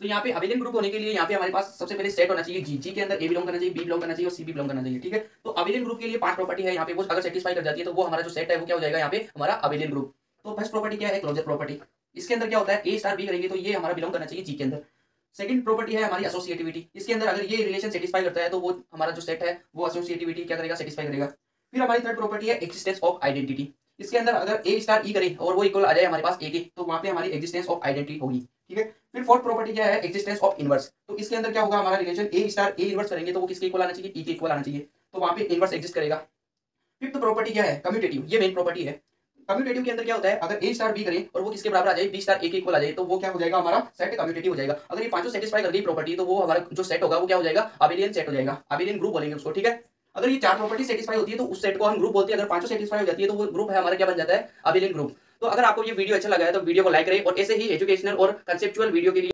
तो यहाँ पे अवेलियन ग्रुप होने के लिए यहाँ पे हमारे पास सबसे पहले सेट होना चाहिए जी जी के अंदर ए बिलोंग करना चाहिए बी बिलोंग करना चाहिए और सी बिलोंग करना चाहिए, ठीक है? तो अवेलियन ग्रुप के लिए पाँच प्रॉपर्टी है यहाँ पे, वो अगर सेटिस्फाई कर जाती है तो वो हमारा जो सेट है वो क्या हो जाएगा यहाँ पे? हमारा अवेलियन ग्रुप तो फ़र्स्ट प्रॉपर्टी क्या है? क्लोजर प्रॉपर्टी इसके अंदर क्या होता है? ए स्टार बी करेंगे तो ये हमारा बिलोंग करना चाहिए जी के अंदर. सेकंड प्रॉपर्टी है हमारी एसोसिएटिविटी इसके अंदर अगर ये रिलेशन सेटिस्फाई करता है तो वो हमारा जो सेट है वो एसोसिएटिविटी क्या करेगा? सेटिस्फाई करेगा. फिर हमारी थर्ड प्रॉपर्टी है एक्सिस्टेंस ऑफ़ आइडेंटिटी इसके अंदर अगर ए स्टार ई करे और वो इक्वल आ जाए हमारे पास ए के तो वहाँ पे हमारी एक्सिस्टेंस ऑफ़ आइडेंटिटी होगी, ठीक है? फिर फोर्थ प्रॉपर्टी क्या है? एक्सिस्टेंस ऑफ़ इनवर्स तो इसके अंदर क्या होगा? हमारा relation A star A inverse करेंगे तो वो किसके इक्वल आना चाहिए? ई के इक्वल आना चाहिए। तो वहाँ पे इनवर्स एग्जिस्ट करेगा। फिफ्थ प्रॉपर्टी क्या है? कम्यूटेटिव ये मेन प्रॉपर्टी है। कम्यूटेटिव के अंदर क्या होता है? अगर ए स्टार बी करें और वो किसके बराबर आ जाए? बी स्टार ए के इक्वल आ जाए तो वो क्या हो जाएगा? हमारा सेट कम्यूटेटिव हो जाएगा। अगर ये पाँचों सेटिस्फाई कर गई प्रॉपर्टी तो वो हमारा जो सेट होगा, वो क्या हो जाएगा? अबिलियन सेट हो जाएगा। अबिलियन ग्रुप बोलेंगे उसको, ठीक है? अगर ये चार प्रॉपर्टी सेटिस्फाई होती है तो उस सेट को हम ग्रुप बोलते हैं। अगर पाँचों सेटिस्फाई हो जाती है तो वो ग्रुप है, हमारा क्या बन जाता है? अबिलियन ग्रुप तो अगर आपको ये वीडियो अच्छा लगा है तो वीडियो को लाइक करें और ऐसे ही एजुकेशनल और कंसेप्चुअल वीडियो के लिए